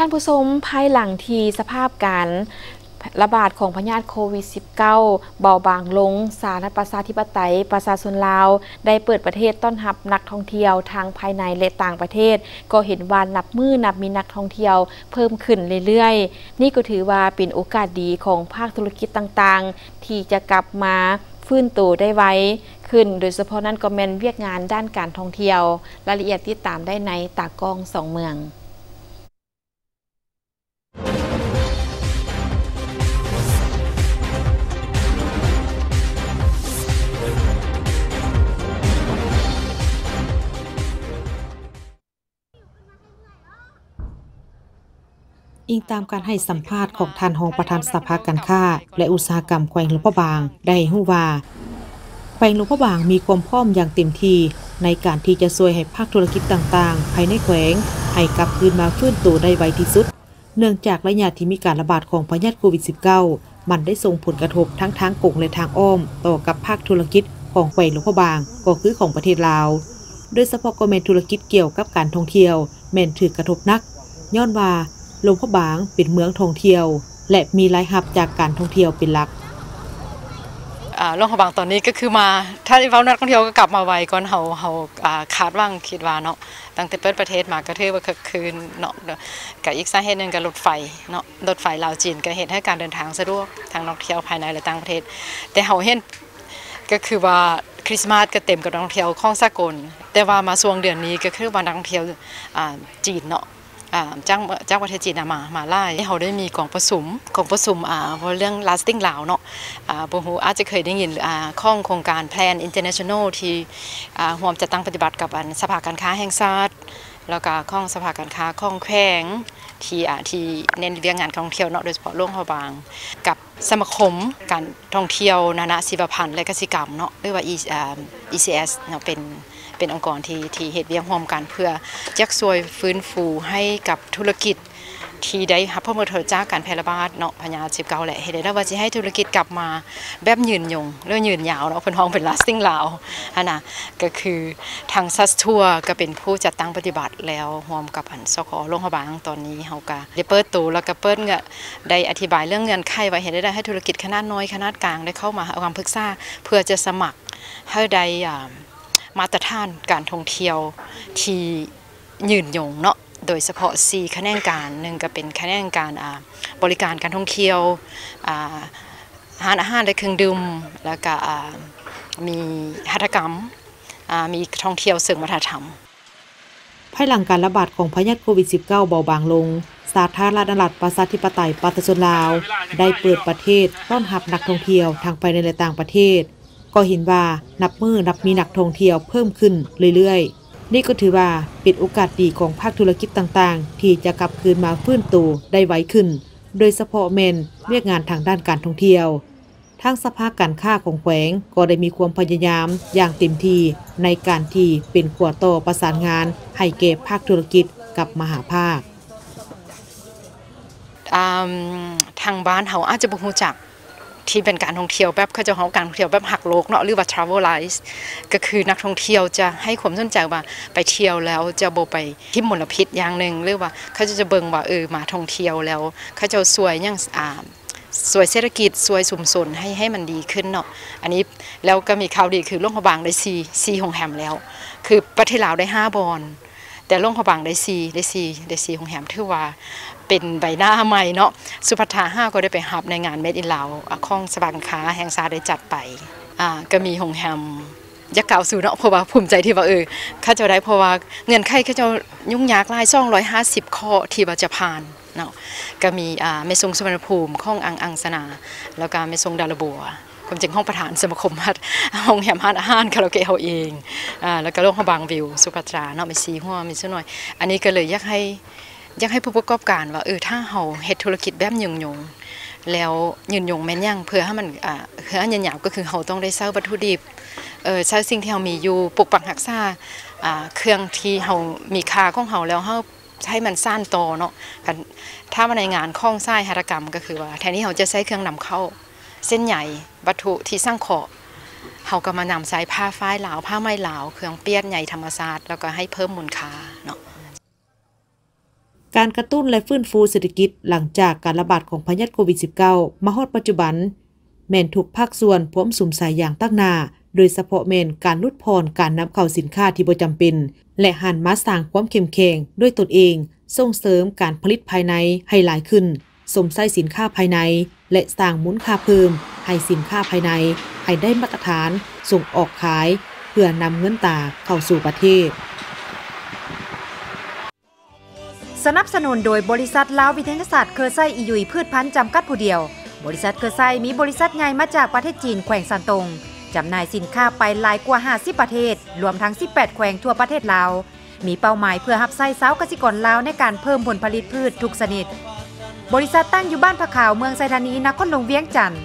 ท่านผู้ชมภายหลังทีสภาพการระบาดของพยาธิโควิด -19 เบาบางลง สาธารณประชาธิปไตย ประชาชนลาว ได้เปิดประเทศต้อนรับนักท่องเที่ยวทางภายในและต่างประเทศ ก็เห็นว่านับมือนับมีนักท่องเที่ยวเพิ่มขึ้นเรื่อยๆ นี่ก็ถือว่าเป็นโอกาสดีของภาคธุรกิจต่างๆ ที่จะกลับมาฟื้นตัวได้ไวขึ้น โดยเฉพาะนั้นก็แมนเวียกงานด้านการท่องเที่ยว รายละเอียดติดตามได้ในตากล้องสองเมือง อิงตามการให้สัมภาษณ์ของท่านรองประธานสภาการค้า และอุตสาหกรรมแขวงหลวงพระบาง ได้ฮู้ว่าแขวงหลวงพระบางมีความพร้อมอย่างเต็มที่ในการที่จะช่วยให้ภาคธุรกิจต่างๆ ภายในแขวง ให้กลับคืนมาฟื้นตัวได้ไวที่สุด เนื่องจากระยะที่มีการระบาดของพยาธิโควิด -19 มันได้ส่งผลกระทบทั้งทางกงและทางอ้อม ต่อกับภาคธุรกิจของแขวงหลวงพระบางก็คือของประเทศลาว โดยเฉพาะก็แมนธุรกิจเกี่ยวกับการท่องเที่ยว แม่นถือกระทบนักย้อนว่า ลงพระบางเป็นเมืองท่องเที่ยว และมีรายรับจากการท่องเที่ยวเป็นหลักลงพระบางตอนนี้ก็คือมา ถ้าเว้านักท่องเที่ยวก็กลับมาไวก่อนเฮาเฮาอ่าคาดหวังคิดว่าเนาะตั้งแต่เปิดประเทศมาก็ถือว่าคืนเนาะกับอีกสาเหตุหนึ่งก็รถไฟเนาะรถไฟลาวจีนก็เฮ็ดให้การเดินทางสะดวกทางนักท่องเที่ยวภายในและต่างประเทศ แต่เฮาเห็นก็คือว่าคริสต์มาสก็เต็มกับนักท่องเที่ยวของสากล แต่ว่ามาช่วงเดือนนี้ก็คือว่านักท่องเที่ยวจีนเนาะ จ้างจ้างประเทศจีนมามาไล่เขาได้มีกองประสุมกองประสุมอ่าเรื่อง lasting ลาวเนาะอ่าบ่ฮู้อาจจะเคยได้ยินอ่าข้องโครงการ Plan International ที่อ่าร่วมจะตั้งปฏิบัติกับอันสภาการค้าแห่งชาติแล้วก็ข้องสภาการค้าข้องแขวงที่อ่าที่เน้นเรื่องงานท่องเที่ยวเนาะโดยเฉพาะโรงพยาบาลกับสมาคมการท่องเที่ยวนานาศิลปพันธ์และกสิกรรมเนาะหรือว่า ECS เนาะเป็น เป็นองค์กรที่ที่เหตุเวียงร่วมกันเพื่อจักซวยฟื้นฟูให้กับธุรกิจที่ได้รับผลกระทบจากการแพร่ระบาดเนาะพญาสิบเก้าแหละเห็นได้ว่าจะให้ธุรกิจกลับมาแบบยืนยงเรื่องยืนยาวเนาะเพิ่นห้องเป็น lasting ลาวฮะนะก็คือทางซัสทัวก็เป็นผู้จัดตั้งปฏิบัติแล้วร่วมกับอันสคโรงพยาบาลตอนนี้เฮาก็ได้เปิดตัวแล้วก็เปิดเงได้อธิบายเรื่องเงินไขไว้เห็นได้ให้ธุรกิจขนาดน้อยขนาดกลางได้เข้ามาเอาความปรึกษาเพื่อจะสมัครให้ได้ มาตรฐานการท่องเที่ยวที่ยืนยงเนาะโดยเฉพาะ 4 คะแนนการหนึ่งก็เป็นคะแนนการบริการการท่องเที่ยวอาหารอาหารและเครื่องดื่มแล้วก็มีหัตถกรรมมีท่องเที่ยวเสริมวัฒนธรรม ภายหลังการระบาดของพยาธิโควิด -19 เบาบางลง สาธารณรัฐประชาธิปไตยประชาชนลาว ได้เปิดประเทศต้อนรับนักท่องเที่ยวทางภายในและต่างประเทศ ก็เห็นว่านับมือนับมีนักท่องเที่ยวเพิ่มขึ้นเรื่อยๆ นี่ก็ถือว่าเป็นโอกาสดีของภาคธุรกิจต่างๆ ที่จะกลับคืนมาฟื้นตัวได้ไวขึ้น โดยเฉพาะเมนเรียกงานทางด้านการท่องเที่ยวทางสภาการค้าของแขวงก็ได้มีความพยายามอย่างเต็มที่ในการที่เป็นขวต่อประสานงาน ให้เก็บภาคธุรกิจกับมหาภาคทางบ้านเขาอาจจะบ่ฮู้จัก ที่เป็นการท่องเที่ยวแบบเขาจะของการท่องเที่ยวแบบหักโลกเนาะหรือว่า travelize ก็คือนักท่องเที่ยวจะให้ความสนใจว่าไปเที่ยวแล้วจะโบไปที่มลพิษอย่างหนึ่งหรือว่าเขาจะจะเบิงว่าเออมาท่องเที่ยวแล้ว เขาจะสวยยังอ่าสวยเศรษฐกิจสวยสุมสนให้ให้มันดีขึ้นเนาะอันนี้แล้วก็มีข่าวดีคือโรงพยาบาลได้ซีซีโรงแรมแล้ว คือประเทศลาวได้ 5 บอนแต่โรงพยาบาลได้ซีได้ซีได้ซีโรงแรมถือว่า เป็นใบหน้าใหม่เนาะสุภัทาห้าก็ได้ไปหับในงานเมดอินลาวข้องสบังค้าแห่งซาได้จัดไปอ่าก็มีหงแฮมยักเก่าสู่เนาะเพราะว่าภูมิใจที่ว่าเออข้าเจะได้เพราะว่าเงินไขข้าเจะยุ่งยากหลายซ่องร้อยห้าสิบข้อที่ว่าจะผ่านเนาะก็มีอ่าเมซงสุวรรณภูมิข้องอังอังสนา แล้วก็เมซงดาลบัวความจริงห้องประธานสมาคมฮัดห้องแฮมฮัดอาหารคาราโอเกะเขาเองอ่าแล้วก็โรงพยาบาลวิวสุภัตราเนาะมีซีหัวมีซะหน่อย อันนี้ก็เลยอยากให้ อยากให้ผู้ประกอบการว่าเออถ้าเฮาเฮ็ดธุรกิจแบบยืนยงแล้วยืนยงแม่นยังเพื่อให้มันอ่าเพื่อให้ยาวก็คือเฮาต้องได้เซาวัตถุดิบเออใช้สิ่งที่เฮามีอยู่ปกปักรักษาอ่าเครื่องที่เฮามีค่าของเฮาแล้วเฮาให้มันสั้นโตเนาะถ้ามาในงานข้องไส้หัตถกรรมก็คือว่าแทนที่เขาจะใช้เครื่องนำเข้า เส้นใหญ่วัตถุที่สร้างขอเขาก็มานำใช้ผ้าฝ้ายเหลาผ้าไม้เหลาเครื่องเปียนใหญ่ธรรมศาสตร์แล้วก็ให้เพิ่มมูลค่าเนาะ การกระตุ้นและฟื้นฟูเศรษฐกิจหลังจากการระบาดของพยาธิโควิด -19 มาฮอดปัจจุบัน แมนทุกภาคส่วนพร้อมสุมสายอย่างตั้งหน้าโดยเฉพาะแมนการลดพรการนำเข้าสินค้าที่บ่จำเป็น และหันมาสร้างความเข้มแข็งด้วยตนเอง ส่งเสริมการผลิตภายในให้หลายขึ้นสมใส่สินค้าภายใน และสร้างมูลค่าเพิ่ม ให้สินค้าภายใน ให้ได้มาตรฐาน ส่งออกขาย เพื่อนำเงินตาเข้าสู่ประเทศ สนับสนุนโดยบริษัทลาววิทยาศาสตร์เคอร์ไซอียุยพืชพันธุ์จำกัดผู้เดียว บริษัทเคอร์ไซมีบริษัทใหญ่มาจากประเทศจีนแขวงซานตงจำหน่ายสินค้าไปหลายกว่า 50 ประเทศ รวมทั้ง 18 แขวงทั่วประเทศลาว มีเป้าหมายเพื่อรับไส้สาวกสิกรลาวในการเพิ่มผลผลิตพืชทุกชนิด บริษัทตั้งอยู่บ้านผะขาวเมืองไซธานีนครหลวงเวียงจันทน์